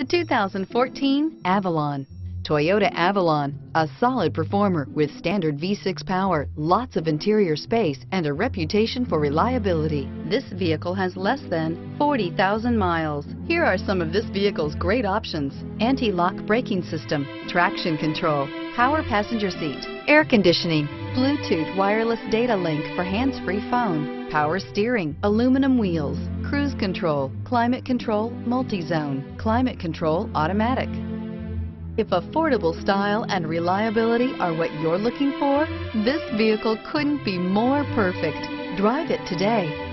The 2014 Avalon. Toyota Avalon, a solid performer with standard V6 power, lots of interior space, and a reputation for reliability. This vehicle has less than 40,000 miles. Here are some of this vehicle's great options. Anti-lock braking system, traction control, power passenger seat, air conditioning, Bluetooth wireless data link for hands-free phone, power steering, aluminum wheels, cruise control, climate control, multi-zone, climate control automatic. If affordable style and reliability are what you're looking for, this vehicle couldn't be more perfect. Drive it today.